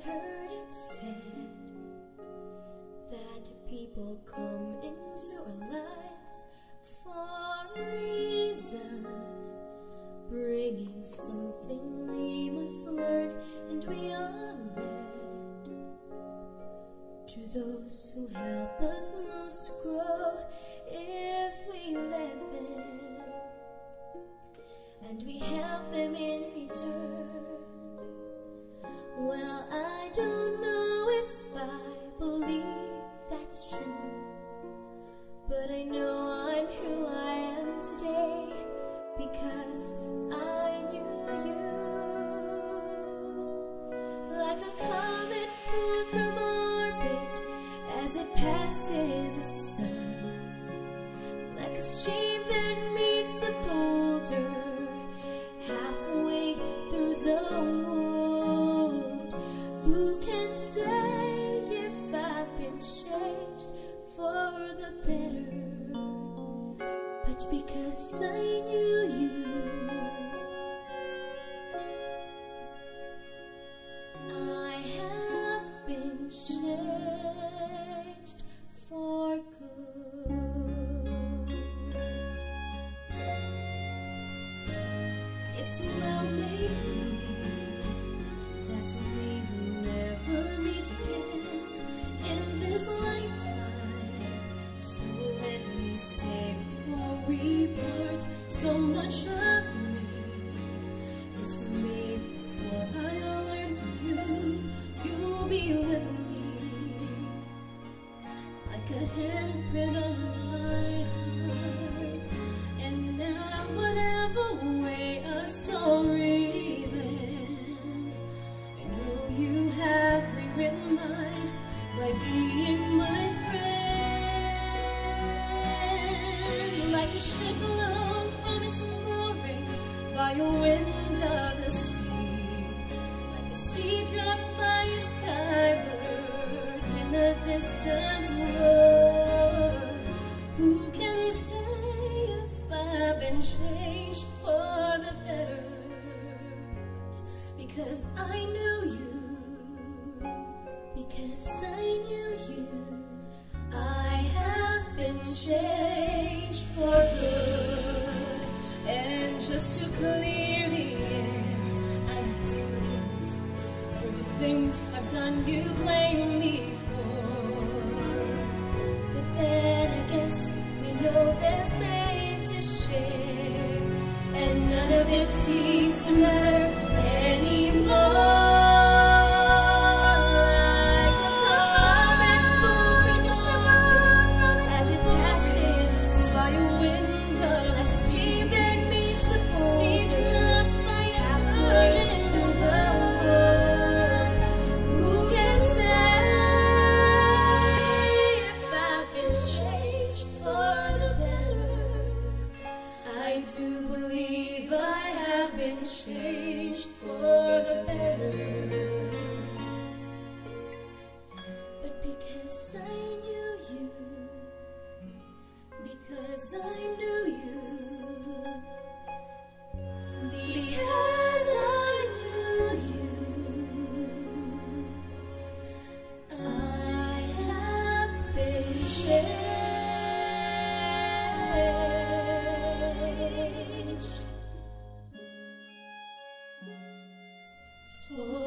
heard it said that people come into our lives for a reason, bringing something we must learn, and we are led to those who help us most grow if we let them, and we help them in return. But I know I'm who I am today because I knew you. Like a comet pulled from orbit as it passes the sun, like a stream that meets a boulder halfway through the wood. Who can say if I've been changed for the better? But because I knew you, I have been changed for good. It well may be that we will never meet again in this lifetime. We part, so much of me is made what I learned from you. You'll be with me like a handprint on my heart. And now, whatever way our stories end, I know you have rewritten mine by being my blown from its mooring by a wind of the sea, like a seed dropped by a skybird in a distant world. Who can say if I've been changed for the better? Because I knew things I've done you blame me for. But then I guess we know there's pain to share, and none of it seems to matter Do believe I have been changed for the better. But because I knew you, because I Oh.